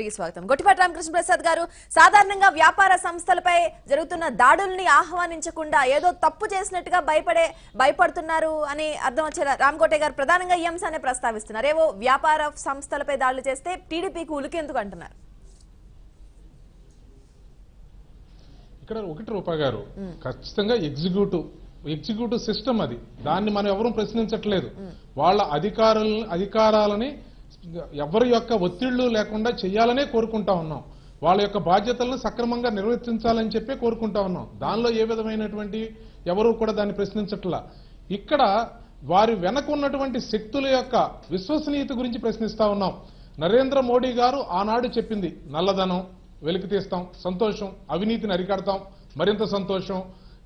తిరిగి స్వాగతం. గొట్టిపాటి రామకృష్ణ ప్రసాద్ గారు సాధారణంగా వ్యాపార సంస్థలపై జరుగుతున్న దాడుల్ని ఆహ్వానించకుండా ఏదో తప్పు చేసినట్టుగా భయపడే భయపడుతున్నారు అని అర్థం వచ్చేలా రామకోటే గారు ప్రధానంగా ఈ అంశాన్ని ప్రస్తావిస్తున్నారు. ఏవో వ్యాపార సంస్థలపై దాడులు చేస్తే టీడీపీకి ఉలికెందుకు అంటున్నారు? ఇక్కడ ఒకటి రూపాయి గారు ఖచ్చితంగా ఎగ్జిక్యూటివ్ ఎగ్జిక్యూటివ్ సిస్టమ్ అది. దాన్ని మనం ఎవరూ ప్రశ్నించట్లేదు. వాళ్ళ అధికారులని అధికారాలని ఎవరి యొక్క ఒత్తిళ్ళు లేకుండా చేయాలనే కోరుకుంటా ఉన్నాం. వాళ్ళ యొక్క బాధ్యతలను సక్రమంగా నిర్వర్తించాలని చెప్పి కోరుకుంటా ఉన్నాం. దానిలో ఏ విధమైనటువంటి ఎవరు కూడా దాన్ని ప్రశ్నించట్లా. ఇక్కడ వారి వెనక ఉన్నటువంటి శక్తుల యొక్క విశ్వసనీయత గురించి ప్రశ్నిస్తా ఉన్నాం. నరేంద్ర మోడీ గారు ఆనాడు చెప్పింది నల్లధనం వెలికి తీస్తాం సంతోషం అవినీతిని అరికడతాం మరింత సంతోషం.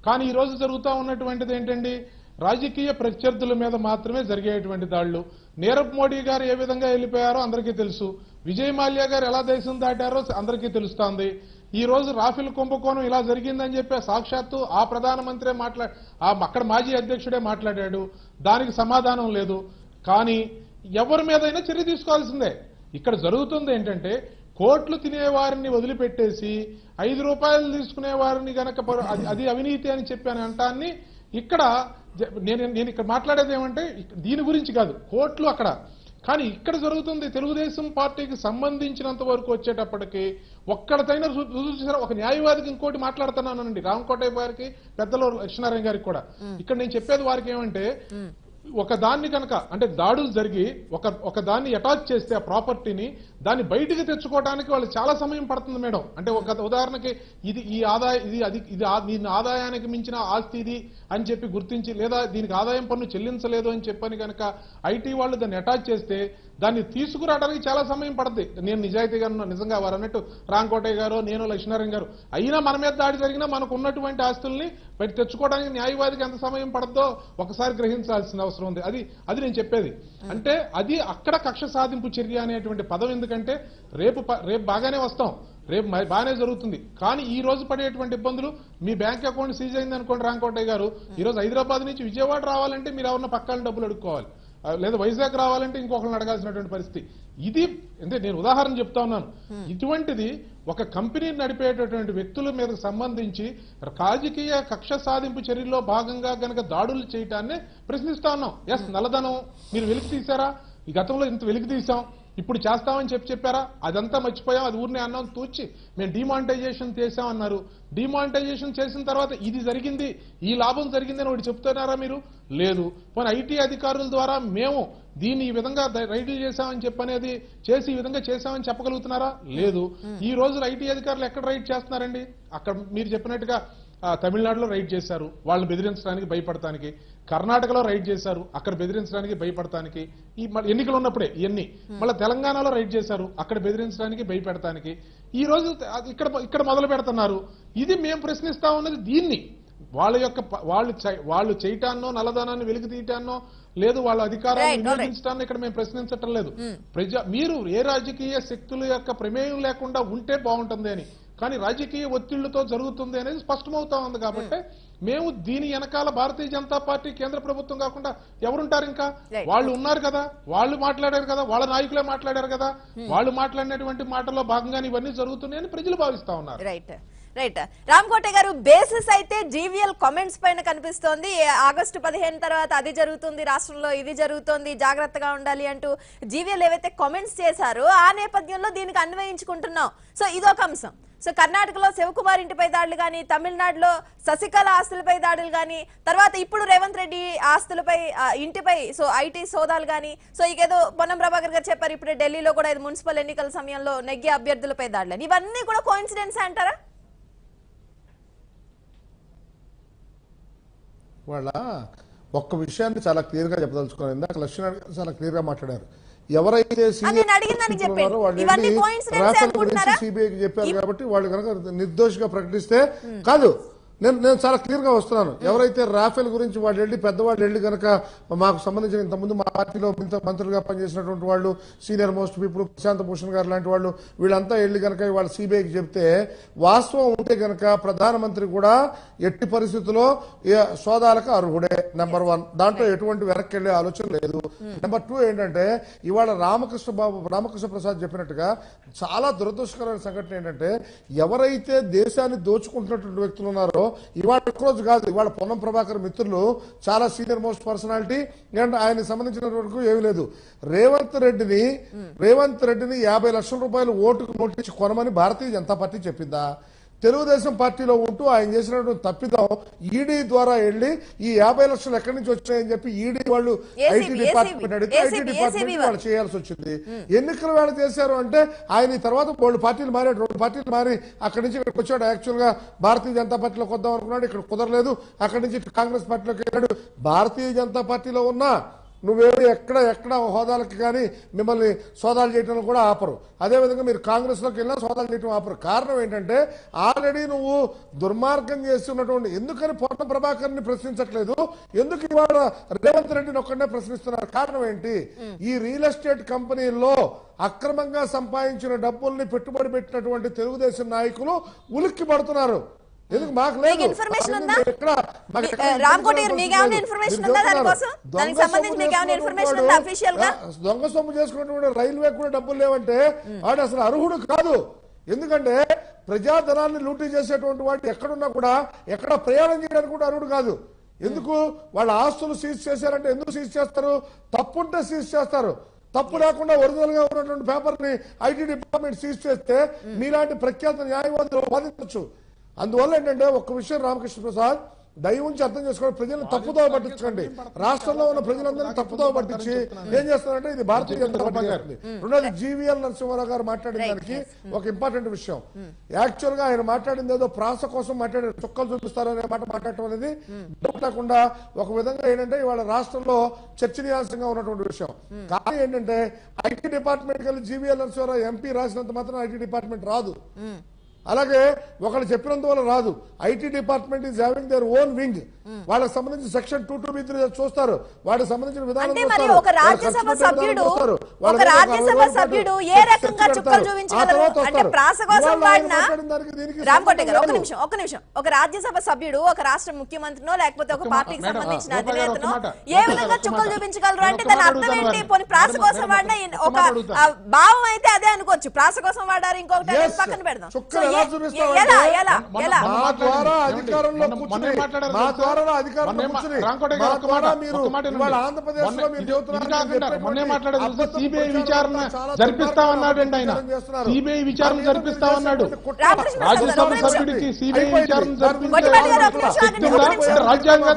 కానీ ఈరోజు జరుగుతూ ఉన్నటువంటిది ఏంటండి? రాజకీయ ప్రత్యర్థుల మీద మాత్రమే జరిగేటువంటి దాడులు. నీరవ్ మోడీ గారు ఏ విధంగా వెళ్ళిపోయారో అందరికీ తెలుసు. విజయ్ మాల్యా గారు ఎలా దేశం దాటారో అందరికీ తెలుస్తోంది. ఈ రోజు రాఫెల్ కుంభకోణం ఇలా జరిగిందని చెప్పి సాక్షాత్తు ఆ ప్రధానమంత్రే మాట్లా ఆ అక్కడ మాజీ అధ్యక్షుడే మాట్లాడాడు. దానికి సమాధానం లేదు. కానీ ఎవరి మీదైనా చర్య తీసుకోవాల్సిందే. ఇక్కడ జరుగుతుంది ఏంటంటే కోట్లు తినేవారిని వదిలిపెట్టేసి ఐదు రూపాయలు తీసుకునే వారిని గనక అది- అది అవినీతి అని చెప్పాను అంటాన్ని ఇక్కడ నేను నేను ఇక్కడ మాట్లాడేది ఏమంటే దీని గురించి కాదు కోట్లు అక్కడ. కానీ ఇక్కడ జరుగుతుంది తెలుగుదేశం పార్టీకి సంబంధించినంత వరకు వచ్చేటప్పటికి ఒక్కడితైనా రు- రుజువు చేశారా? ఒక న్యాయవాదికి ఇంకోటి మాట్లాడుతున్నానండి రామకోటయ్య గారికి పెద్దలు లక్ష్మీనారాయణ గారికి కూడా. ఇక్కడ నేను చెప్పేది వారికి ఏమంటే ఒక దాన్ని కనుక అంటే దాడులు జరిగి ఒక ఒక దాన్ని అటాచ్ చేస్తే ఆ ప్రాపర్టీని దాన్ని బయటికి తెచ్చుకోవడానికి వాళ్ళు చాలా సమయం పడుతుంది మేడం. అంటే ఒక ఉదాహరణకి ఇది ఈ ఆదాయ ఇది అది ఇది ఆ- దీని ఆదాయానికి మించిన ఆస్తి ఇది అని చెప్పి గుర్తించి లేదా దీనికి ఆదాయం పన్ను చెల్లించలేదు అని చెప్పని కనుక ఐటీ వాళ్ళు దాన్ని అటాచ్ చేస్తే దాన్ని తీసుకురావడానికి చాలా సమయం పడుతుంది నేను నిజాయితీగా నిజంగా వారు అన్నట్టు రాంకోటయ్య గారు నేను లక్ష్మీనారాయణ గారు అయినా మన మీద దాడి జరిగినా మనకు ఉన్నటువంటి ఆస్తుల్ని బయట తెచ్చుకోవడానికి న్యాయవాదికి ఎంత సమయం పడద్దో ఒకసారి గ్రహించాల్సిన అవసరం ఉంది. అది అది నేను చెప్పేది. అంటే అది అక్కడ కక్ష సాధింపు చర్య అనేటువంటి పదం ఎందుకంటే రేపు ప- రేపు బాగానే వస్తాం. రేపు బాగానే జరుగుతుంది. కానీ ఈ రోజు పడేటువంటి ఇబ్బందులు మీ బ్యాంక్ అకౌంట్ సీజ్ అయింది అనుకోండి రాంకోటయ్య గారు. ఈ రోజు హైదరాబాద్ నుంచి విజయవాడ రావాలంటే మీరు ఎవరన్నా పక్కన డబ్బులు అడుక్కోవాలి. లేదా వైజాగ్ రావాలంటే ఇంకొకరిని అడగాల్సినటువంటి పరిస్థితి. ఇది అంటే నేను ఉదాహరణ చెప్తా ఉన్నాను. ఇటువంటిది ఒక కంపెనీని నడిపేటటువంటి వ్యక్తుల మీద సంబంధించి రాజకీయ కక్ష సాధింపు చర్యల్లో భాగంగా గనక దాడులు చేయటాన్ని ప్రశ్నిస్తా ఉన్నాం. ఎస్ నల్లధనం మీరు వెలికి తీశారా? ఈ గతంలో ఇంత వెలికి తీసాం ఇప్పుడు చేస్తామని చెప్పి చెప్పారా? అదంతా మర్చిపోయాం అది ఊరినే అన్నాం తూచి. మేము డిమానిటైజేషన్ చేశామన్నారు డిమానిటైజేషన్ చేసిన తర్వాత ఇది జరిగింది ఈ లాభం జరిగిందని ఒకటి చెప్తున్నారా మీరు? లేదు. పోనీ ఐటీ అధికారుల ద్వారా మేము దీన్ని ఈ విధంగా రైడ్లు చేశామని చెప్పనేది చేసి ఈ విధంగా చేశామని చెప్పగలుగుతున్నారా? లేదు. ఈ రోజు ఐటీ అధికారులు ఎక్కడ రైడ్ చేస్తున్నారండి? అక్కడ మీరు చెప్పినట్టుగా తమిళనాడులో రైడ్ చేశారు. వాళ్ళని బెదిరించడానికి భయపడటానికి. కర్ణాటకలో రైడ్ చేశారు. అక్కడ బెదిరించడానికి భయపడటానికి. ఈ ఎన్నికలు ఉన్నప్పుడే ఇవన్నీ. మళ్ళీ తెలంగాణలో రైడ్ చేశారు. అక్కడ బెదిరించడానికి భయపెడటానికి. ఈ రోజు ఇక్కడ ఇక్కడ మొదలు పెడుతున్నారు. ఇది మేము ప్రశ్నిస్తా ఉన్నది దీన్ని. వాళ్ళ యొక్క వాళ్ళు వాళ్ళు చేయటాన్నో నల్లధనాన్ని వెలికి తీయటాన్నో లేదు వాళ్ళ అధికారాన్ని. వినియోగించడాన్ని ఇక్కడ మేము ప్రశ్నించటం లేదు. ప్రజా మీరు ఏ రాజకీయ శక్తుల యొక్క ప్రమేయం లేకుండా ఉంటే బాగుంటుంది అని. కానీ రాజకీయ ఒత్తిళ్ళతో జరుగుతుంది అనేది స్పష్టమవుతా ఉంది కాబట్టి మేము దీని వెనకాల భారతీయ జనతా పార్టీ కేంద్ర ప్రభుత్వం కాకుండా ఎవరుంటారు ఇంకా. వాళ్ళు ఉన్నారు కదా. వాళ్ళు మాట్లాడారు కదా. వాళ్ళ నాయకులే మాట్లాడారు కదా. వాళ్ళు మాట్లాడినటువంటి మాటల్లో భాగంగానే ఇవన్నీ జరుగుతున్నాయని ప్రజలు భావిస్తా ఉన్నారు. రైట్ రైట్ రామ్కోటే గారు బేసిస్ అయితే జీవీఎల్ కామెంట్స్ పైన కనిపిస్తోంది. ఆగస్టు పదిహేను తర్వాత అది జరుగుతుంది రాష్ట్రంలో ఇది జరుగుతోంది జాగ్రత్తగా ఉండాలి అంటూ జీవీఎల్ ఏవైతే కామెంట్స్ చేశారో ఆ నేపథ్యంలో దీనికి అన్వయించుకుంటున్నాం. సో ఇదొక అంశం. సో కర్ణాటకలో శివకుమార్ ఇంటిపై దాడులు కానీ తమిళనాడులో శశికళ ఆస్తులపై దాడులు కానీ తర్వాత ఇప్పుడు రేవంత్ రెడ్డి ఆస్తులపై ఇంటిపై సో ఐటీ సోదాలు కానీ సో ఇకేదో పొన్నం ప్రభాకర్ గారు చెప్పారు ఇప్పుడు ఢిల్లీలో కూడా ఇది మున్సిపల్ ఎన్నికల సమయంలో నెగ్గి అభ్యర్థులపై దాడులు. ఇవన్నీ కూడా కోయిన్సిడెన్స్ అంటారా? వాళ్ళ ఒక్క విషయాన్ని చాలా క్లియర్గా చెప్పదలుచుకోవాలి ఇందాక చాలా క్లియర్గా మాట్లాడారు. ఎవరైతే? సిబిఐకి చెప్పారు కాబట్టి వాళ్ళు కనుక నిర్దోషిగా ప్రకటిస్తే కాదు. నేను నేను చాలా క్లియర్గా వస్తున్నాను. ఎవరైతే రాఫెల్ గురించి వాళ్ళు వెళ్ళి పెద్దవాళ్ళు వెళ్ళి కనుక మాకు సంబంధించిన ఇంతకుముందు మా పార్టీలో ఇంత మంత్రులుగా పనిచేసినటువంటి వాళ్ళు senior most people Prashant Bhushan garu లాంటి వాళ్ళు వీళ్ళంతా వెళ్ళి కనుక వాళ్ళు సిబిఐకి చెప్తే వాస్తవం ఉంటే కనుక ప్రధానమంత్రి కూడా ఎట్టి పరిస్థితుల్లో సోదాలకు అర్హుడే నెంబర్ వన్ దాంట్లో ఎటువంటి వెనక్కి వెళ్ళే ఆలోచన లేదు. నెంబర్ టూ ఏంటంటే ఇవాళ రామకృష్ణ బాబు రామకృష్ణ ప్రసాద్ చెప్పినట్టుగా చాలా దురదృష్టకరమైన సంఘటన ఏంటంటే ఎవరైతే దేశాన్ని దోచుకుంటున్నటువంటి వ్యక్తులు ఉన్నారో ఇవాళ రోజు కాదు ఇవాళ పొన్నం ప్రభాకర్ మిత్రులు చాలా సీనియర్ మోస్ట్ పర్సనాలిటీ అండ్ ఆయనకు సంబంధించిన వరకు ఏమీ లేదు. రేవంత్ రెడ్డిని రేవంత్ రెడ్డిని యాభై లక్షల రూపాయలు ఓటుకు నోటీస్ కొనమని భారతీయ జనతా పార్టీ చెప్పిందా? తెలుగుదేశం పార్టీలో ఉంటూ ఆయన చేసినటువంటి తప్పిదం ఈడీ ద్వారా వెళ్ళి ఈ యాభై లక్షలు ఎక్కడి నుంచి వచ్చాయని చెప్పి ఈడీ వాళ్ళు ఐటీ డిపార్ట్మెంట్ అడిగితే ఐటీ డిపార్ట్మెంట్ వాళ్ళు చేయాల్సి వచ్చింది. ఎన్నికల వేళ చేశారు అంటే ఆయన ఈ తర్వాత వాళ్ళు పార్టీలు మారాడు. రెండు పార్టీలు మారి అక్కడి నుంచి ఇక్కడికి వచ్చాడు. యాక్చువల్గా భారతీయ జనతా పార్టీలోకి వద్దాం అనుకున్నాడు. ఇక్కడ కుదరలేదు. అక్కడి నుంచి కాంగ్రెస్ పార్టీలోకి వెళ్ళాడు. భారతీయ జనతా పార్టీలో ఉన్నా నువ్వేమి ఎక్కడ ఎక్కడ హోదాలకి కానీ మిమ్మల్ని సోదాలు చేయటం కూడా ఆపరు. అదేవిధంగా మీరు కాంగ్రెస్లోకి వెళ్ళినా సోదాలు చేయటం ఆపరు. కారణం ఏంటంటే ఆల్రెడీ నువ్వు దుర్మార్గం చేస్తున్నటువంటి ఎందుకని పొన్న ప్రభాకర్ని ప్రశ్నించట్లేదు? ఎందుకు ఇవాళ రేవంత్ రెడ్డిని ఒక్కడే ప్రశ్నిస్తున్నారు? కారణం ఏంటి? ఈ రియల్ ఎస్టేట్ కంపెనీల్లో అక్రమంగా సంపాదించిన డబ్బుల్ని పెట్టుబడి పెట్టినటువంటి తెలుగుదేశం నాయకులు ఉలిక్కి పడుతున్నారు ఎందుకు మాకు లేదు? ఉందా? గారు, ఏమైనా ఉందా. దానికోసం? దానికి సంబంధించి ఏమైనా ఉందా గా? ఆ, దొంగ సొమ్ము చేసుకున్నటువంటి రైల్వే కూడా డబ్బులు లేవంటే వాడు అసలు అర్హుడు కాదు. ఎందుకంటే ప్రజాధనాన్ని లూటీ చేసేటువంటి వాడు ఎక్కడున్నా కూడా ఎక్కడ ప్రయాణం చేయడానికి కూడా అర్హుడు కాదు. ఎందుకు? వాళ్ళ ఆస్తులు సీజ్ చేశారంటే ఎందుకు సీజ్ చేస్తారు? తప్పుంటే సీజ్ చేస్తారు. తప్పు లేకుండా ఒరిజినల్గా ఉన్నటువంటి పేపర్ని ఐటీ డిపార్ట్మెంట్ సీజ్ చేస్తే మీలాంటి ప్రఖ్యాత న్యాయవాదులు వాదించవచ్చు. అందువల్ల ఏంటంటే ఒక్క విషయం రామకృష్ణ ప్రసాద్ దయ ఉంచి అర్థం చేసుకోండి ప్రజలను తప్పుదో పట్టించకండి. రాష్ట్రంలో ఉన్న ప్రజలందరినీ తప్పుదో పట్టించి ఏం చేస్తున్నారంటే ఇది భారతీయ జనతా పార్టీ. రెండోది జీవీఎల్ నరసింహారావు గారు మాట్లాడిన దానికి ఒక ఇంపార్టెంట్ విషయం. యాక్చువల్గా ఆయన మాట్లాడింది ఏదో ప్రాస కోసం మాట్లాడారు చుక్కలు చూపిస్తారు అనే మాట మాట్లాడటం అనేది డౌట్ లేకుండా ఒక విధంగా ఏంటంటే ఇవాళ రాష్ట్రంలో చర్చనీయాంశంగా ఉన్నటువంటి విషయం. కానీ ఏంటంటే ఐటీ డిపార్ట్మెంట్ కలిసి జీవీఎల్ నరసింహారావు ఎంపీ రాసినంత మాత్రం ఐటీ డిపార్ట్మెంట్ రాదు. అలాగే ఒకళ్ళు చెప్పినంత వల్ల రాదు. IT department is having their own wing వాళ్ళకి సంబంధించి section two two B three చూస్తారు వాటికి సంబంధించిన విధానం అంటే మరి చూస్తారు. ఒక రాజ్యసభ సభ్యుడు ఒక రాజ్యసభ సభ్యుడు ఏ రకంగా చుక్కలు. చూపించగలరు అంటే. ప్రాస కోసం వాడిన రామ్కోటి గారు ఒక నిమిషం ఒక నిమిషం ఒక రాజ్యసభ సభ్యుడు ఒక రాష్ట్ర ముఖ్యమంత్రినో లేకపోతే ఒక పార్టీకి సంబంధించిన అధినేతనో. ఏ విధంగా చుక్కలు చూపించగలరు. అంటే దాని అర్థం ఏంటి. పోనీ ప్రాస కోసం వాడిన ఒక భావం అయితే అదే అనుకోవచ్చు ప్రాస కోసం వాడారు ఇంకొకటి. పక్కన పెడదాం ఎలా ఎలా ఎలా మా ద్వారా. అధికారంలో కూర్చుని మా? ద్వారా అధికారంలో మొన్న ఏమ- కూర్చుని రాంకోటి మా గారు ఒక్క ద్వారా మాట, మీరు ఒక్క మాట ఇవాళ వినండి. ఆంధ్రప్రదేశ్లో మొన్న మీరు ఇది- చెబుతున్నారు ఇది కాకుండా మొన్నే మాట్లాడారు తెలుసా? అబద్ధపు సిబిఐ ప్రచారం విచారణ ఆయన సిబిఐ. విచారణ జరిపిస్తామన్నాడు రాజ్యసభ. సభ్యుడికి సిబిఐ. విచారణ. రాజ్యాంగ.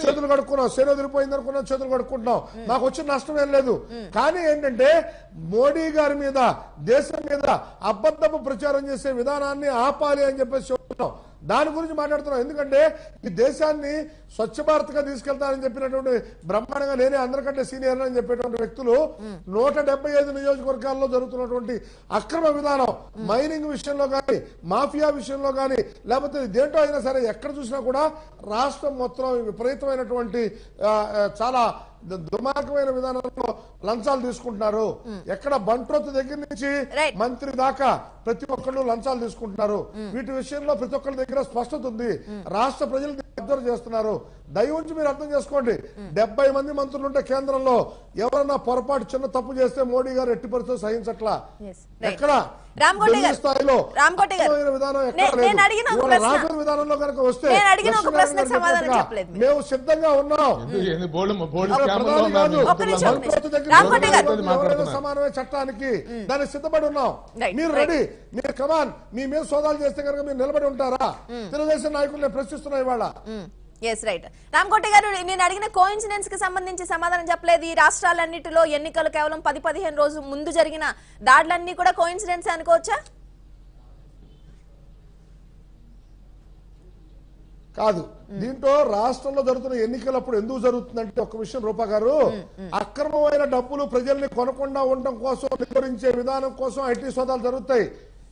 చేతులు కడుక్కున్నాం శని వదిలిపోయింది అనుకున్నాం చేతులు కడుక్కుంటున్నాం మాకు వచ్చిన నష్టం ఏం లేదు కానీ ఏంటంటే మోడీ గారి మీద దేశం మీద అబద్ధపు ప్రచారం చేసే విధానాన్ని ఆపాలి అని చెప్పేసి చెప్తున్నాం దాని గురించి మాట్లాడుతున్నాం. ఎందుకంటే ఈ దేశాన్ని స్వచ్ఛ భారత్గా తీసుకెళ్తానని చెప్పినటువంటి బ్రహ్మాండంగా నేనే అందరికంటే సీనియర్ అని చెప్పేటువంటి వ్యక్తులు నూట ఐదు నియోజకవర్గాల్లో జరుగుతున్నటువంటి అక్రమ విధానం మైనింగ్ విషయంలో కానీ మాఫియా విషయంలో కానీ లేకపోతే దేంట్లో అయినా సరే ఎక్కడ చూసినా కూడా రాష్ట్రం మొత్తం విపరీతమైనటువంటి చాలా దుర్మార్గమైన విధానంలో లంచాలు తీసుకుంటున్నారు. ఎక్కడ బంట్రోత్ దగ్గర నుంచి. మంత్రి దాకా ప్రతి ఒక్కళ్ళు లంచాలు తీసుకుంటున్నారు. వీటి విషయంలో ప్రతి ఒక్కరి దగ్గర స్పష్టత ఉంది. రాష్ట్ర ప్రజలు అబ్జర్వ్ చేస్తున్నారు. దయ ఉంచి మీరు అర్థం చేసుకోండి. డెబ్బై మంది మంత్రులు ఉంటే కేంద్రంలో ఎవరన్నా పొరపాటు చిన్న తప్పు చేస్తే మోడీ గారు ఎట్టి పరిస్థితులు సహించట్లా. ఎక్కడ? స్థాయిలో విధానంలో కనుక వస్తే. మేము సిద్ధంగా ఉన్నాం. సమానమే చట్టానికి దానికి సిద్ధపడి ఉన్నాం. మీరు. రెడీ. మీరు కమాన్. మీ మీద సోదాలు చేస్తే కనుక మీరు నిలబడి ఉంటారా? తెలుగుదేశం నాయకులు నేను ప్రశ్నిస్తున్నా ఇవాళ. ఎస్ రైట్ రామ్కోటి గారు నేను అడిగిన కోఇన్సిడెన్స్కి సంబంధించి సమాధానం చెప్పలేదు. ఈ రాష్ట్రాలన్నిటిలో ఎన్నికలు కేవలం పది పదిహేను రోజు ముందు జరిగిన దాడులన్నీ కూడా కోఇన్సిడెన్స్ అనుకోవచ్చా? కాదు. దీంట్లో రాష్ట్రంలో జరుగుతున్న ఎన్నికలప్పుడు ఎందుకు జరుగుతుందంటే ఒక విషయం రూపా గారు అక్రమమైన డబ్బులు ప్రజల్ని కొనకుండా ఉండటం కోసం నివారించే విధానం కోసం ఐటీ సోదాలు జరుగుతాయి.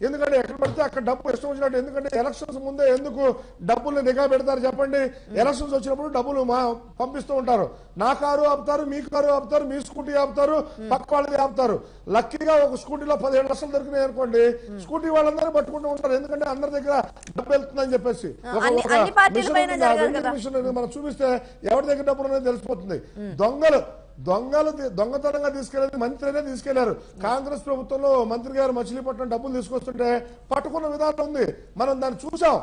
ఎందుకంటే ఎక్కడ పడితే అక్కడ డబ్బు ఇష్టం వచ్చినట్టు. ఎందుకంటే ఎలక్షన్స్ ముందే ఎందుకు డబ్బులు నిఘా పెడతారు చెప్పండి? ఎలక్షన్స్ వచ్చినప్పుడు డబ్బులు మా పంపిస్తూ ఉంటారు. నా కారు ఆపుతారు మీ కారు ఆపుతారు మీ స్కూటీ ఆపుతారు పక్క వాళ్ళది ఆపుతారు. లక్కీగా ఒక స్కూటీలో పదిహేడు లక్షలు దొరికినాయి అనుకోండి స్కూటీ వాళ్ళందరూ పట్టుకుంటూ ఉంటారు. ఎందుకంటే అందరి దగ్గర డబ్బు వెళ్తుందని చెప్పేసి. మిషన్ మనం చూపిస్తే ఎవరి దగ్గర డబ్బులు అనేది తెలిసిపోతుంది. దొంగలు దొంగలు దొంగతనంగా తీసుకెళ్ళేది మంత్రినే తీసుకెళ్ళారు. కాంగ్రెస్ ప్రభుత్వంలో మంత్రి గారు మచిలీపట్నం డబ్బులు తీసుకొస్తుంటే పట్టుకున్న విధానం ఉంది. మనం దాన్ని చూసాం.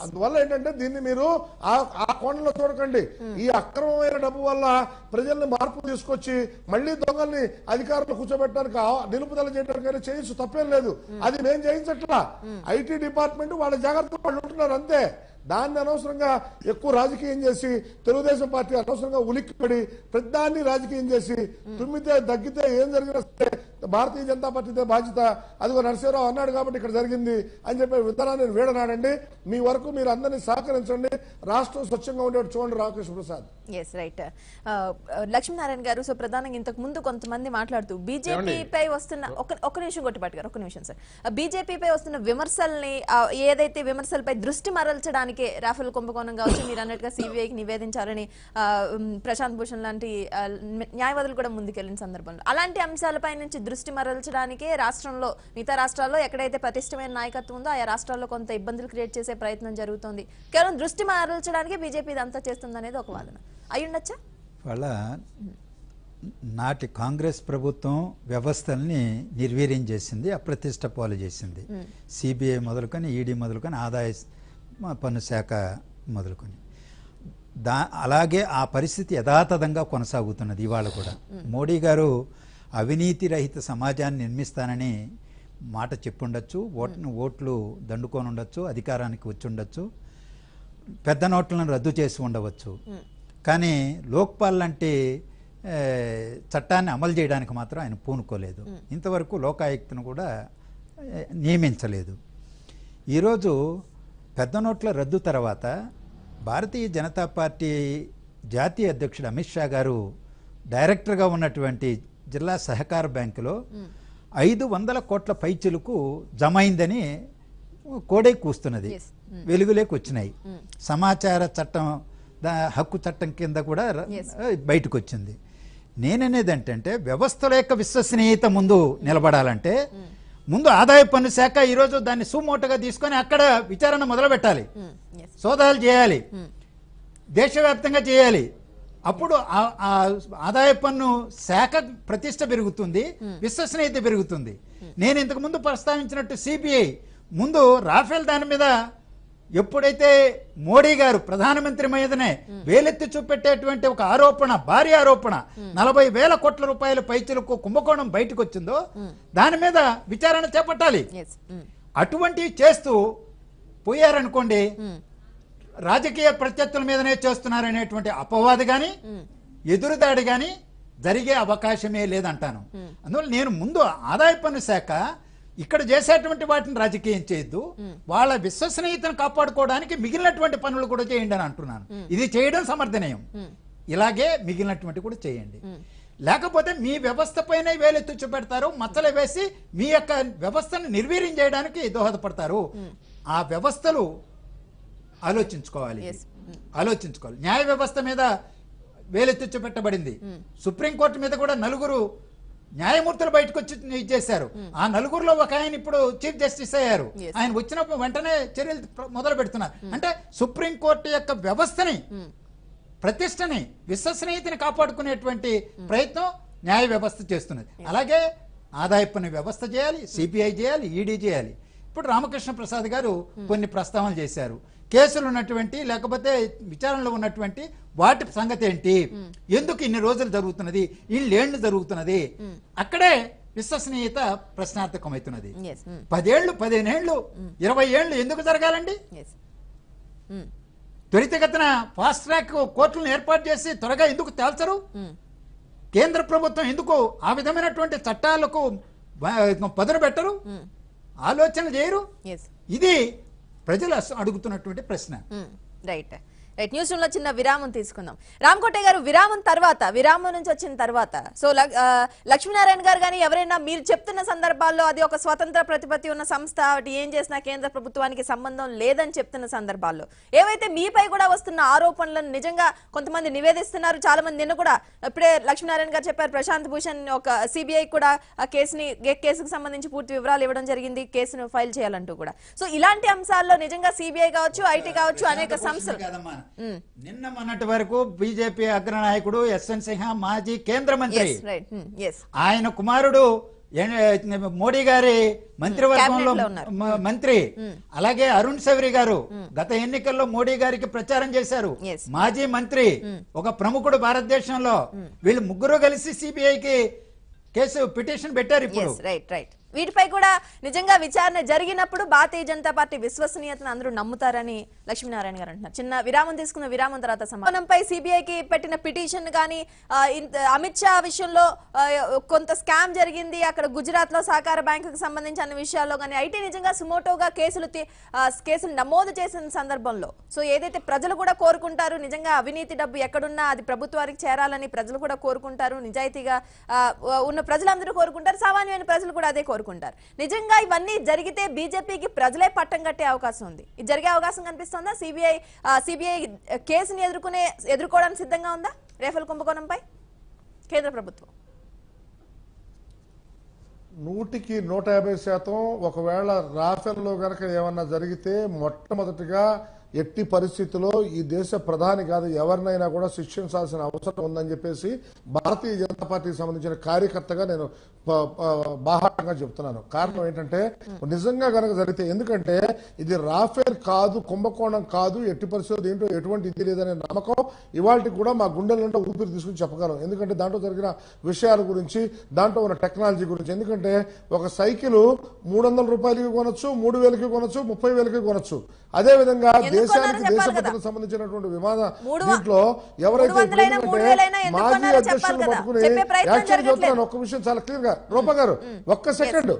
అందువల్ల ఏంటంటే దీన్ని మీరు ఆ ఆ కోణంలో చూడకండి. ఈ అక్రమమైన డబ్బు వల్ల ప్రజల్ని మార్పు తీసుకొచ్చి మళ్ళీ దొంగల్ని అధికారులు కూర్చోబెట్టడానికి నిలుపుదల చేయడానికి చేయొచ్చు తప్పేం లేదు. అది నేను చేయించట్లా. ఐటీ డిపార్ట్మెంట్ వాళ్ళ జాగ్రత్త వాళ్ళు ఉంటున్నారు అంతే. దాన్ని అనవసరంగా ఎక్కువ రాజకీయం చేసి తెలుగుదేశం పార్టీ అనవసరంగా ఉలిక్కిపడి ప్రతిదాన్ని రాజకీయం చేసి తుమ్మితే దగ్గితే ఏం జరిగినా సరే భారతీయ జనతా పార్టీదే బాధ్యత. అదిగో నరసింహరావు అన్నాడు కాబట్టి ఇక్కడ జరిగింది అని చెప్పి విధానాన్ని వీడనాడండి. మీ వరకు మీరు అందరినీ సహకరించండి. రాష్ట్రం స్వచ్ఛంగా ఉండేట్టు చూడండి Ramakrishna Prasad. Yes right Lakshminarayana garu so ప్రధానంగా ఇంతకు ముందు కొంతమంది మాట్లాడుతూ బీజేపీపై వస్తున్న ఒక నిమిషం కొట్టిపాటి గారు ఒక నిమిషం సార్. బీజేపీపై వస్తున్న విమర్శల్ని ఆ, ఏదైతే విమర్శలపై దృష్టి మరల్చడానికే రాఫెల్ కుంభకోణం కావచ్చు మీరు అన్నట్టుగా సిబిఐకి నివేదించాలని ఆ, ఉమ్, ప్రశాంత్ భూషణ్ లాంటి న్యాయవాదులు కూడా ముందుకెళ్ళిన సందర్భంలో. అలాంటి అంశాలపై నుంచి దృష్టి మరల్చడానికే రాష్ట్రంలో మిగతా రాష్ట్రాల్లో ఎక్కడైతే పటిష్టమైన నాయకత్వం ఉందో ఆయా రాష్ట్రాల్లో కొంత ఇబ్బందులు క్రియేట్ చేసే ప్రయత్నం జరుగుతోంది. కేవలం దృష్టి మరల్చడానికి బీజేపీ ఇదంతా చేస్తుంది అనేది ఒక వాదన. అయ్యుండొచ్చా? వాళ్ళ నాటి కాంగ్రెస్ ప్రభుత్వం వ్యవస్థల్ని నిర్వీర్యం చేసింది అప్రతిష్ట పాలు చేసింది. సిబిఐ మొదలుకొని ఈడీ మొదలుకొని ఆదాయ పన్ను శాఖ మొదలుకొని. దా అలాగే ఆ పరిస్థితి యథాతథంగా కొనసాగుతున్నది ఇవాళ కూడా. మోడీ గారు అవినీతి రహిత సమాజాన్ని నిర్మిస్తానని మాట చెప్పుండొచ్చు ఓట్ను ఓట్లు దండుకొని ఉండొచ్చు అధికారానికి వచ్చి ఉండొచ్చు పెద్ద నోట్లను రద్దు చేసి ఉండవచ్చు. కానీ లోక్పాల్ లాంటి చట్టాన్ని అమలు చేయడానికి మాత్రం ఆయన పూనుకోలేదు. ఇంతవరకు లోకాయుక్తను కూడా నియమించలేదు. ఈరోజు పెద్ద నోట్ల రద్దు తర్వాత భారతీయ జనతా పార్టీ జాతీయ అధ్యక్షుడు అమిత్ షా గారు డైరెక్టర్గా ఉన్నటువంటి జిల్లా సహకార బ్యాంకులో ఐదు వందల కోట్ల పైచులకు జమ అయిందని కోడే కూస్తున్నది. Yes. వెలుగులోకి వచ్చినాయి. సమాచార చట్టం హక్కు చట్టం కింద కూడా. బయటకు వచ్చింది నేననేది ఏంటంటే వ్యవస్థల యొక్క విశ్వసనీయత ముందు నిలబడాలంటే ముందు ఆదాయ పన్ను శాఖ ఈరోజు దాన్ని సుమోటగా తీసుకొని అక్కడ విచారణ మొదలు పెట్టాలి సోదాలు చేయాలి. దేశవ్యాప్తంగా చేయాలి. అప్పుడు ఆదాయ పన్ను శాఖ ప్రతిష్ట పెరుగుతుంది విశ్వసనీయత పెరుగుతుంది. నేను ఇంతకు ముందు ప్రస్తావించినట్టు సిబిఐ ముందు రాఫెల్ దాని మీద ఎప్పుడైతే మోడీ గారు ప్రధానమంత్రి మీదనే వేలెత్తి చూపెట్టేటువంటి ఒక ఆరోపణ భారీ ఆరోపణ నలభై వేల కోట్ల రూపాయల పైచులకు కుంభకోణం బయటకు వచ్చిందో దాని మీద విచారణ చేపట్టాలి. అటువంటివి చేస్తూ పోయారనుకోండి రాజకీయ ప్రత్యర్థుల మీదనే చేస్తున్నారనేటువంటి అపవాదు గాని ఎదురుదాడి గాని జరిగే అవకాశమే లేదంటాను. అందువల్ల నేను ముందు ఆదాయ పన్ను శాఖ ఇక్కడ చేసేటువంటి వాటిని రాజకీయం చేయొద్దు. వాళ్ళ విశ్వసనీయతను కాపాడుకోవడానికి మిగిలినటువంటి పనులు కూడా చేయండి అని అంటున్నాను. ఇది చేయడం సమర్థనీయం. ఇలాగే మిగిలినటువంటి కూడా చేయండి. లేకపోతే మీ వ్యవస్థ పైన వేలెత్తి చూపెడతారు మచ్చలు వేసి మీ యొక్క వ్యవస్థను నిర్వీర్యం చేయడానికి దోహదపడతారు. ఆ వ్యవస్థలు ఆలోచించుకోవాలి. ఆలోచించుకోవాలి. న్యాయ వ్యవస్థ మీద వేలెత్తి చూపెట్టబడింది సుప్రీంకోర్టు మీద కూడా నలుగురు న్యాయమూర్తులు బయటకు వచ్చి ఇచ్చేశారు ఆ నలుగురులో ఒక ఆయన ఇప్పుడు చీఫ్ జస్టిస్ అయ్యారు. ఆయన వచ్చినప్పుడు వెంటనే చర్యలు మొదలు పెడుతున్నారు అంటే సుప్రీంకోర్టు యొక్క వ్యవస్థని ప్రతిష్టని విశ్వసనీయతని కాపాడుకునేటువంటి ప్రయత్నం న్యాయ వ్యవస్థ చేస్తున్నది. అలాగే ఆదాయ పన్ను వ్యవస్థ చేయాలి సిపిఐ చేయాలి ఈడీ చేయాలి. ఇప్పుడు రామకృష్ణ ప్రసాద్ గారు కొన్ని ప్రస్తావనలు చేశారు. కేసులు ఉన్నటువంటి లేకపోతే విచారణలో ఉన్నటువంటి వాటి సంగతి ఏంటి? ఎందుకు ఇన్ని రోజులు జరుగుతున్నది? ఇన్నేళ్ళు జరుగుతున్నది? అక్కడే విశ్వసనీయత ప్రశ్నార్థకమవుతున్నది. ఎస్ పదేళ్ళు పదిహేనేళ్ళు ఇరవై ఏళ్ళు ఎందుకు జరగాలండి? త్వరితగతిన ఫాస్ట్ ట్రాక్ కోర్టులను ఏర్పాటు చేసి త్వరగా ఎందుకు తేల్చరు? కేంద్ర ప్రభుత్వం ఎందుకు ఆ విధమైనటువంటి చట్టాలకు పదును పెట్టరు? ఆలోచన చేయరు? ఇది ప్రజలు అడుగుతున్నటువంటి ప్రశ్న. రైట్. రైట్ న్యూస్ రూమ్లో చిన్న విరామం తీసుకుందాం. రామకోటే గారు విరామం తర్వాత విరామం నుంచి వచ్చిన తర్వాత. సో లక్ష్మీనారాయణ గారు కానీ ఎవరైనా మీరు చెప్తున్న సందర్భాల్లో అది ఒక స్వతంత్ర ప్రతిపత్తి ఉన్న సంస్థ వాటి ఏం చేసినా కేంద్ర ప్రభుత్వానికి సంబంధం లేదని చెప్తున్న సందర్భాల్లో. ఏవైతే మీపై కూడా వస్తున్న ఆరోపణలను నిజంగా కొంతమంది నివేదిస్తున్నారు చాలా మంది నిన్న కూడా ఇప్పుడే లక్ష్మీనారాయణ గారు చెప్పారు ప్రశాంత్ భూషణ్ ఒక సిబిఐ కూడా ఆ కేసుని కేసుకు సంబంధించి పూర్తి వివరాలు ఇవ్వడం జరిగింది కేసును ఫైల్ చేయాలంటూ కూడా. సో ఇలాంటి అంశాల్లో నిజంగా సిబిఐ కావచ్చు ఐటీ కావచ్చు అనేక సంస్థలు. నిన్న మొన్నటి వరకు బీజేపీ అగ్రనాయకుడు ఎస్ఎన్ సింహ మాజీ కేంద్ర మంత్రి. ఎస్ ఆయన కుమారుడు మోడీ గారి మంత్రివర్గంలో Cabinet లో ఉన్నారు. మ- మంత్రి. అలాగే అరుణ్ శౌరి గారు గత ఎన్నికల్లో మోడీ గారికి ప్రచారం చేశారు. మాజీ మంత్రి ఒక ప్రముఖుడు భారతదేశంలో. వీళ్ళు ముగ్గురు కలిసి సిబిఐకి కేసు పిటిషన్ పెట్టారు ఇప్పుడు. రైట్ రైట్ వీటిపై కూడా నిజంగా విచారణ జరిగినప్పుడు భారతీయ జనతా పార్టీ విశ్వసనీయతను అందరూ నమ్ముతారని లక్ష్మీనారాయణ గారు అంటున్నారు. చిన్న విరామం తీసుకున్న విరామం తర్వాత సమానంపై సిబిఐకి పెట్టిన పిటిషన్ కానీ అమిత్ షా విషయంలో కొంత స్కామ్ జరిగింది. అక్కడ గుజరాత్లో సహకార బ్యాంకుకు సంబంధించి అన్ని విషయాల్లో కానీ ఐటీ నిజంగా సుమోటోగా కేసులు కేసులు నమోదు చేసిన సందర్భంలో సో ఏదైతే ప్రజలు కూడా కోరుకుంటారు నిజంగా అవినీతి డబ్బు ఎక్కడున్నా అది ప్రభుత్వానికి చేరాలని ప్రజలు కూడా కోరుకుంటారు. నిజాయితీగా ఉన్న ప్రజలందరూ కోరుకుంటారు. సామాన్యమైన ప్రజలు కూడా అదే కోరుకుంటారు. నిజంగా ఇవన్నీ జరిగితే బీజేపీకి ప్రజలే పట్టం కట్టే అవకాశం ఉంది. ఇది జరిగే అవకాశం కనిపిస్తుందా? సిబిఐ సిబిఐ కేసుని ఎదుర్కొనే ఎదుర్కోవడానికి సిద్ధంగా ఉందా? రేఫల్ కుంభకోణంపై? కేంద్ర ప్రభుత్వం. నూటికి నూట యాభై శాతం ఒకవేళ రాఫెల్లో గనక ఏమన్నా జరిగితే మొట్టమొదటిగా ఎట్టి పరిస్థితుల్లో ఈ దేశ ప్రధాని కాదు ఎవరినైనా కూడా శిక్షించాల్సిన అవసరం ఉందని చెప్పేసి భారతీయ జనతా పార్టీకి సంబంధించిన కార్యకర్తగా నేను బాహాటంగా చెప్తున్నాను. కారణం ఏంటంటే నిజంగా గనక జరిగితే ఎందుకంటే ఇది రాఫేల్ కాదు కుంభకోణం కాదు ఎట్టి పరిస్థితులు దీంట్లో ఎటువంటి ఇది లేదనే నమ్మకం ఇవాళకి కూడా మా గుండెల నుండి ఊపిరి తీసుకుని చెప్పగలం. ఎందుకంటే దాంట్లో జరిగిన విషయాల గురించి దాంట్లో ఉన్న టెక్నాలజీ గురించి ఎందుకంటే ఒక సైకిల్ మూడు వందల రూపాయలకి కొనొచ్చు మూడు వేలకి కొనొచ్చు ముప్పై వేలకి కొనొచ్చు. అదే విధంగా దేశానికి దేశభద్రతకు సంబంధించినటువంటి విమాన దీంట్లో ఎవరైతే మాజీ అధ్యక్షులు. పట్టుకుని యాక్చువల్. చెప్తున్నాను ఒక్క విషయం చాలా క్లియర్గా రూప గారు ఒక్క సెకండ్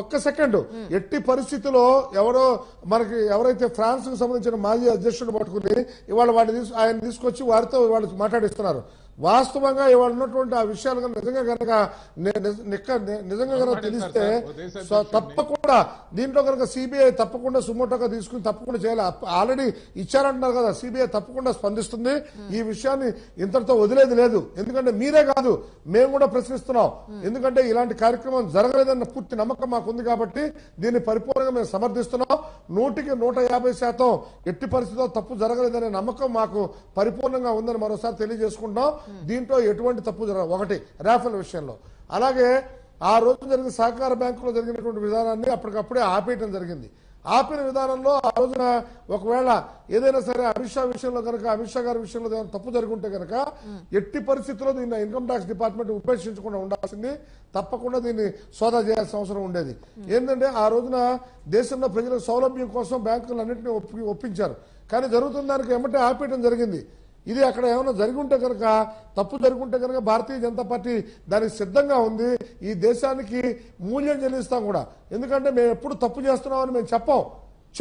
ఒక్క సెకండ్. ఎట్టి పరిస్థితిలో ఎవరో మనకి ఎవరైతే ఫ్రాన్స్కు సంబంధించిన మాజీ అధ్యక్షుడు పట్టుకుని ఇవాళ వాడిని ఆయన తీసుకొచ్చి వారితో వాళ్ళు మాట్లాడిస్తున్నారు. వాస్తవంగా ఇవాళ ఉన్నటువంటి ఆ విషయాలు నిజంగా కనుక నిజంగా కనుక తెలిస్తే. తప్పకుండా దీంట్లో కనుక సిబిఐ తప్పకుండా సుమోటోగా తీసుకుని తప్పకుండా చేయాలి. ఆల్రెడీ ఇచ్చారంటున్నారు కదా సిబిఐ తప్పకుండా స్పందిస్తుంది. ఈ విషయాన్ని ఇంతటితో వదిలేది లేదు. ఎందుకంటే మీరే కాదు మేము కూడా ప్రశ్నిస్తున్నాం. ఎందుకంటే ఇలాంటి కార్యక్రమం జరగలేదన్న పూర్తి నమ్మకం మాకుంది కాబట్టి దీన్ని పరిపూర్ణంగా మేము సమర్థిస్తున్నాం. నూటికి నూట యాభై శాతం ఎట్టి పరిస్థితుల్లో తప్పు జరగలేదనే నమ్మకం మాకు పరిపూర్ణంగా ఉందని మరోసారి తెలియజేసుకుంటాం దీంట్లో ఎటువంటి తప్పు జరగదు ఒకటి రాఫెల్ విషయంలో. అలాగే ఆ రోజు జరిగిన సహకార బ్యాంకులో జరిగినటువంటి విధానాన్ని అప్పటికప్పుడే ఆపేయటం జరిగింది. ఆపిన విధానంలో ఆ రోజున ఒకవేళ ఏదైనా సరే అమిత్ షా విషయంలో కనుక అమిత్ షా గారి విషయంలో ఏదైనా తప్పు జరుగుంటే కనుక ఎట్టి పరిస్థితుల్లో దీన్ని ఇన్కమ్ ట్యాక్స్ డిపార్ట్మెంట్ ఉపేక్షించకుండా ఉండాల్సింది. తప్పకుండా దీన్ని సోదా చేయాల్సిన అవసరం ఉండేది. ఏంటంటే ఆ రోజున దేశంలో ప్రజల సౌలభ్యం కోసం బ్యాంకులన్నింటినీ ఒప్పి ఒప్పించారు. కానీ జరుగుతున్న దానికి ఏమంటే ఆపేయడం జరిగింది. ఇది అక్కడ ఏమైనా జరిగి ఉంటే కనుక తప్పు జరుగుంటే కనుక భారతీయ జనతా పార్టీ దానికి సిద్ధంగా ఉంది. ఈ దేశానికి మూల్యం చెల్లిస్తాం కూడా. ఎందుకంటే మేము ఎప్పుడు తప్పు చేస్తున్నామని మేము చెప్పం.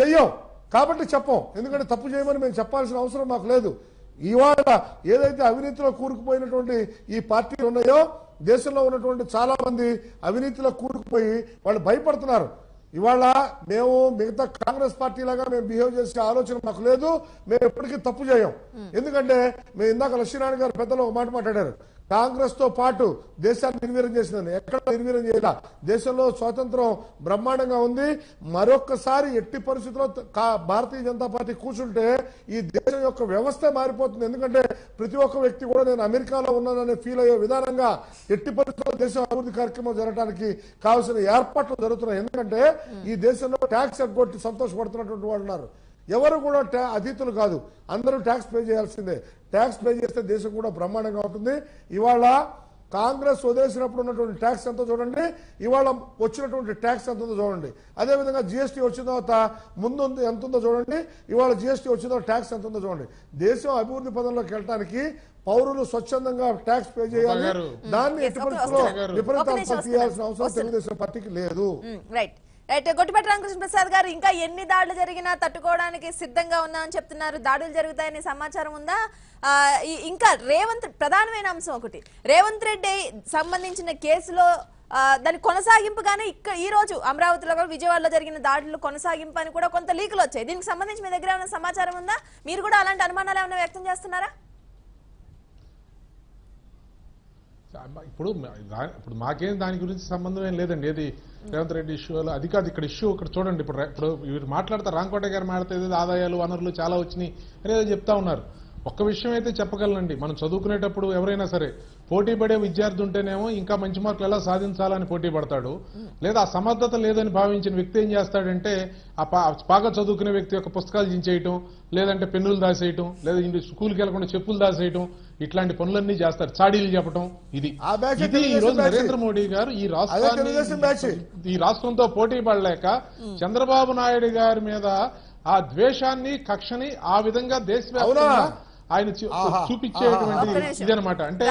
చెయ్యం. కాబట్టి చెప్పం. ఎందుకంటే తప్పు చేయమని మేము చెప్పాల్సిన అవసరం మాకు లేదు. ఇవాళ ఏదైతే అవినీతిలో కూరుకుపోయినటువంటి ఈ పార్టీలు ఉన్నాయో దేశంలో ఉన్నటువంటి చాలా మంది అవినీతిలో కూరుకుపోయి వాళ్ళు భయపడుతున్నారు. ఇవాళ మేము మిగతా కాంగ్రెస్ పార్టీ లాగా మేము బిహేవ్ చేసే ఆలోచన మాకు లేదు మేము ఎప్పటికీ తప్పు చేయం. ఎందుకంటే మేము ఇందాక లక్ష్మీనారాయణ గారు పెద్దలు ఒక మాట మాట్లాడారు. కాంగ్రెస్తో పాటు దేశాన్ని నిర్వీర్యం చేసిందని. ఎక్కడ నిర్వీర్యం చేయాల. దేశంలో స్వాతంత్రం బ్రహ్మాండంగా ఉంది. మరొక్కసారి ఎట్టి పరిస్థితుల్లో కా- భారతీయ జనతా పార్టీ కూర్చుంటే ఈ దేశం యొక్క వ్యవస్థ మారిపోతుంది. ఎందుకంటే ప్రతి ఒక్క వ్యక్తి కూడా నేను అమెరికాలో ఉన్నాననే ఫీల్ అయ్యే విధానంగా ఎట్టి పరిస్థితుల్లో దేశం అభివృద్ధి కార్యక్రమం జరగడానికి కావాల్సిన ఏర్పాట్లు జరుగుతున్నాయి. ఎందుకంటే ఈ దేశంలో ట్యాక్స్ ఎగ్గొట్టి సంతోషపడుతున్నటువంటి వాళ్ళు ఉన్నారు. ఎవరు కూడా ట్యా- అతిథులు కాదు. అందరూ ట్యాక్స్ పే చేయాల్సిందే. ట్యాక్స్ పే చేస్తే దేశం కూడా బ్రహ్మాండంగా ఉంటుంది ఇవాళ కాంగ్రెస్ వదిలేసినప్పుడు ఉన్నటువంటి ట్యాక్స్ ఎంతో చూడండి. ఇవాళ వచ్చినటువంటి ట్యాక్స్ ఎంత ఉందో చూడండి. అదేవిధంగా జిఎస్టీ వచ్చిన తర్వాత ముందు ఎంత ఉందో చూడండి. ఇవాళ జిఎస్టీ వచ్చిన తర్వాత ట్యాక్స్ ఎంత ఉందో చూడండి. దేశం అభివృద్ధి పదంలోకి వెళ్ళడానికి పౌరులు స్వచ్ఛందంగా ట్యాక్స్ పే చేయాలి. దాన్ని Yes, ఎట్టి ఒక- పరిస్థితుల్లో ఒక- విపరీత ఒక నిమిషం చేయాల్సిన అవసరం. తెలుగుదేశం పార్టీకి లేదు. రైట్ రైట్ గొట్టిపట్టి రామకృష్ణ ప్రసాద్ గారు ఇంకా ఎన్ని దాడులు జరిగినా తట్టుకోవడానికి సిద్ధంగా ఉన్నా అని చెప్తున్నారు. దాడులు జరుగుతాయని సమాచారం ఉందా? ఇంకా రేవంత్ ప్రధానమైన అంశం ఒకటి. రేవంత్ రెడ్డి సంబంధించిన కేసులో దాని కొనసాగింపుగానే ఇక్కడ ఈ రోజు అమరావతిలో కూడా విజయవాడలో జరిగిన దాడులు కొనసాగింపు అని కూడా కొంత లీకులు వచ్చాయి. దీనికి సంబంధించి మీ దగ్గర ఏమైనా సమాచారం ఉందా? మీరు కూడా అలాంటి అనుమానాలు ఏమైనా వ్యక్తం చేస్తున్నారా? ఇప్పుడు ఇప్పుడు మాకేం దాని గురించి సంబంధం ఏం లేదండి. ఏది రేవంత్ రెడ్డి ఇష్యూలో అది కాదు ఇక్కడ ఇష్యూ ఇక్కడ చూడండి. ఇప్పుడు ఇప్పుడు వీరు మాట్లాడతారు రాంకోట గారు మాట్లాడితే ఆదాయాలు వనరులు చాలా వచ్చినాయి. అనేది చెప్తా ఉన్నారు. ఒక్క విషయం అయితే చెప్పగలనండి. మనం చదువుకునేటప్పుడు ఎవరైనా సరే పోటీ పడే విద్యార్థి ఉంటేనేమో ఇంకా మంచి మార్కులు ఎలా సాధించాలని పోటీ పడతాడు లేదా ఆ సమర్థత లేదని భావించిన వ్యక్తి ఏం చేస్తాడంటే ఆ బాగా చదువుకునే వ్యక్తి యొక్క పుస్తకాలు దించేయటం లేదంటే పెన్నులు దాసేయటం లేదా ఇంటి స్కూల్కి వెళ్ళకుండా చెప్పులు దాసేయటం ఇట్లాంటి పనులన్నీ చేస్తారు చాడీలు చెప్పటం ఇది ఇది ఈ రోజు. నరేంద్ర మోడీ గారు ఈ. రాష్ట్రాన్ని ఈ రాష్ట్రంతో పోటీ పడలేక చంద్రబాబు నాయుడు గారి మీద ఆ ద్వేషాన్ని కక్షని ఆ విధంగా దేశవ్యాప్తంగా? ఆయన. చూపించేటువంటి. ఇదనమాట అంటే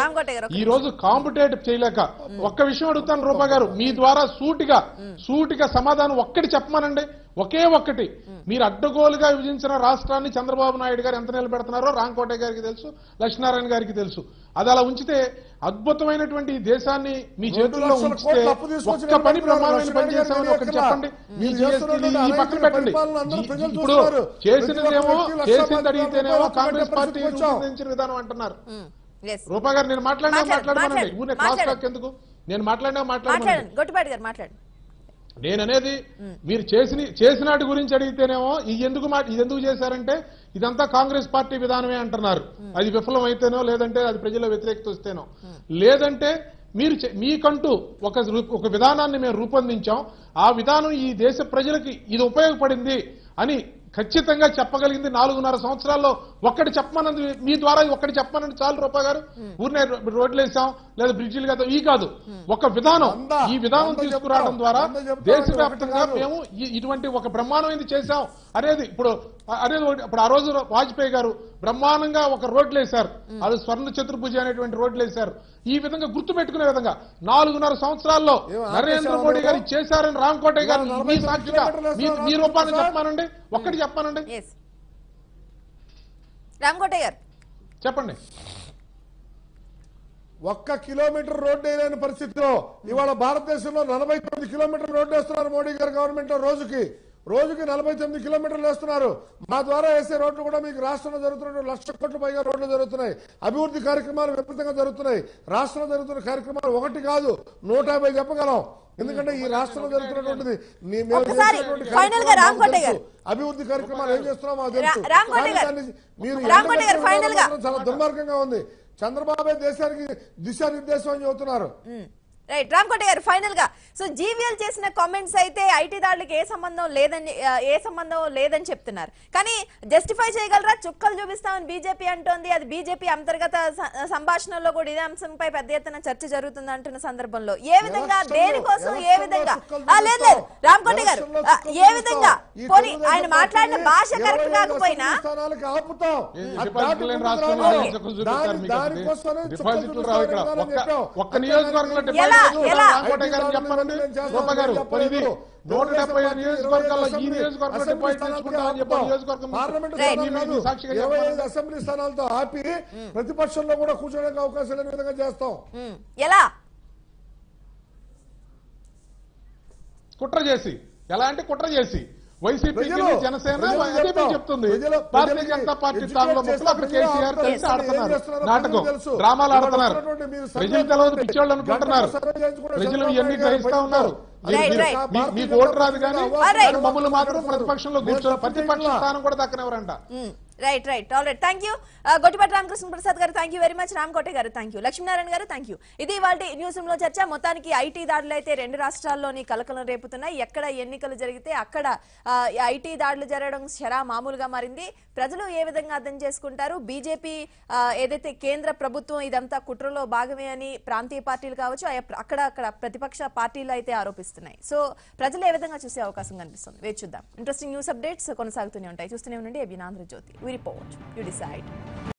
ఈ రోజు కాంపిటేట్ చేయలేక ఒక్క విషయం అడుగుతాను రూపా గారు. మీ ద్వారా సూటిగా సూటిగా సమాధానం ఒక్కటి చెప్పమనండి. ఒకే ఒక్కటి. మీరు అడ్డగోలుగా విభజించిన రాష్ట్రాన్ని చంద్రబాబు నాయుడు గారు ఎంత నిలబెడుతున్నారో రాంకోటే గారికి తెలుసు లక్ష్మీనారాయణ గారికి తెలుసు. అది అలా ఉంచితే అద్భుతమైనటువంటి దేశాన్ని మీ చేతుల్లో ఉంచితే ఒక్క పని. బ్రహ్మాండమైన పని చేశామని ఒకటి? చెప్పండి మీ ఈ పక్కన పెట్టండి ఇప్పుడు. చేసినదేమో చేసింది అడిగితేనేమో కాంగ్రెస్ పార్టీ. రూపొందించిన విధానం అంటున్నారు రూపా గారు నేను మాట్లాడినా మాట్లాడు, మాట్లాడమనండి మాట్లాడు, ఊరినే క్రాస్ మాట్లాడు. టాక్ ఎందుకు నేను మాట్లాడినా మాట్లాడమనండి మాట్లాడండి గొట్టిపాటి గారు మాట్లాడండి నేను అనేది మీరు చేసిన చేసినాటి గురించి అడిగితేనేమో ఇది ఎందుకు మా ఇది ఎందుకు చేశారంటే ఇదంతా కాంగ్రెస్ పార్టీ విధానమే అంటున్నారు. అది విఫలం అయితేనో లేదంటే అది ప్రజల వ్యతిరేకత వస్తేనో లేదంటే మీరు చే- మీకంటూ ఒక రూ- ఒక విధానాన్ని మేము రూపొందించాం. ఆ విధానం ఈ దేశ ప్రజలకి ఇది ఉపయోగపడింది అని ఖచ్చితంగా చెప్పగలిగింది నాలుగున్నర సంవత్సరాల్లో. ఒక్కటి చెప్పమన్నది మీ ద్వారా ఒక్కటి చెప్పమనండి చాలు రూపా గారు. ఊరినే రో- రోడ్లు వేసాం లేదా బ్రిడ్జిలు కదా ఈ కాదు. ఒక విధానం ఈ విధానం తీసుకురావడం ద్వారా దేశవ్యాప్తంగా. మేము ఇటువంటి ఒక బ్రహ్మాండమైంది చేశాం. అనేది ఇప్పుడు ఒకటి- ఇప్పుడు ఆ రోజు వాజ్పేయి గారు బ్రహ్మాండంగా ఒక రోడ్లు వేశారు. అది స్వర్ణ చతుర్భుజ అనేటువంటి రోడ్లు వేశారు. ఈ విధంగా గుర్తు పెట్టుకునే విధంగా నాలుగున్నర సంవత్సరాల్లో నరేంద్ర మోడీ? గారు చేశారని రామ్ కోటయ్య గారు మీ సాక్షిగా మీ- రూపాన్ని? చెప్పానండి ఒక్కటి చెప్పానండి రామకోటయ్య గారు. చెప్పండి. ఒక్క కిలోమీటర్ రోడ్డు వేయలేని పరిస్థితిలో ఇవాళ భారతదేశంలో నలభై తొమ్మిది కిలోమీటర్లు రోడ్డు వేస్తున్నారు మోడీ గారు గవర్నమెంట్ రోజుకి. రోజుకి నలభై తొమ్మిది కిలోమీటర్లు వేస్తున్నారు. మా ద్వారా వేసే రోడ్లు కూడా మీకు రాష్ట్రంలో జరుగుతున్న లక్ష కోట్ల పైగా రోడ్లు జరుగుతున్నాయి. అభివృద్ధి కార్యక్రమాలు విపరీతంగా జరుగుతున్నాయి. రాష్ట్రంలో జరుగుతున్న కార్యక్రమాలు ఒకటి కాదు నూట యాభై చెప్పగలం. ఎందుకంటే ఈ రాష్ట్రంలో జరుగుతున్నటువంటిది. అభివృద్ధి కార్యక్రమాలు ఏం చేస్తున్నామో తెలుసు. మీరు చాలా దుర్మార్గంగా ఉంది. చంద్రబాబే దేశానికి దిశానిర్దేశం అని చెబుతున్నారు. రైట్ రామకోట గారు ఫైనల్గా. సో జీవీఎల్ చేసిన కామెంట్స్ అయితే ఐటీ దాడులకు ఏ సంబంధం లేదని ఏ సంబంధం లేదని చెప్తున్నారు. కానీ జస్టిఫై చేయగలరా? చుక్కలు చూపిస్తామని బీజేపీ అంటోంది. అది బీజేపీ అంతర్గత సంభాషణలో కూడా ఇదే అంశంపై పెద్ద ఎత్తున చర్చ జరుగుతుంది అంటున్న సందర్భంలో. ఏ విధంగా దేనికోసం ఏ విధంగా? లేదు లేదు. చూపిస్తాం. రామకోట గారు ఏ విధంగా? పోనీ ఆయన మాట్లాడిన భాష కరెక్ట్ 25 కాకపోయినా ఎలా? నూట డెబ్బై ఐదు నియోజకవర్గాల్లో ఈ నియోజకవర్గం పార్లమెంట్ అసెంబ్లీ స్థానాలతో ఆపి ప్రతిపక్షంలో కూడా కూర్చోడానికి అవకాశం లేని విధంగా చేస్తాం? ఎలా? కుట్ర చేసి. ఎలా అంటే కుట్ర చేసి. వైసీపీ జనసేన చెప్తుంది. భారతీయ జనతా పార్టీ చేస్తాం. ముక్కలు అక్కడ కేసీఆర్. కలిసి ఆడుతున్నారు. నాటకం. డ్రామాలు ఆడుతున్నారు. ప్రజలు. పిచ్చోళ్ళు అనుకుంటున్నారు. ప్రజలు ఇవన్నీ గ్రహిస్తా ఉన్నారు. మీకు ఓటు రాదు కానీ. మమ్మల్ని మాత్రం ప్రతిపక్షంలో కూర్చో ప్రతిపక్ష స్థానం కూడా దక్కనివ్వరంట. Right right all right thank you Gottipati Ramakrishna Prasad garu thank you very much Ramakota garu thank you Lakshminarayana గారు థ్యాంక్ యూ ఇది వాళ్ళ న్యూస్లో చర్చ. మొత్తానికి ఐటీ దాడులు అయితే రెండు రాష్ట్రాల్లోని కలకలం రేపుతున్నాయి. ఎక్కడ ఎన్నికలు జరిగితే అక్కడ ఐటీ దాడులు జరగడం శరా మామూలుగా మారింది. ప్రజలు ఏ విధంగా అర్థం చేసుకుంటారు? బీజేపీ ఏదైతే కేంద్ర ప్రభుత్వం ఇదంతా కుట్రలో భాగమే అని ప్రాంతీయ పార్టీలు కావచ్చు అక్కడ అక్కడ ప్రతిపక్ష పార్టీలు అయితే ఆరోపిస్తున్నాయి. సో ప్రజలు ఏ విధంగా చూసే అవకాశం కనిపిస్తుంది? వేచి చూద్దాం. ఇంట్రెస్టింగ్ న్యూస్ అప్డేట్స్ కొనసాగుతూనే ఉంటాయి. చూస్తూనే ఉండండి. అభినాంధ్ర జ్యోతి. We report, you decide.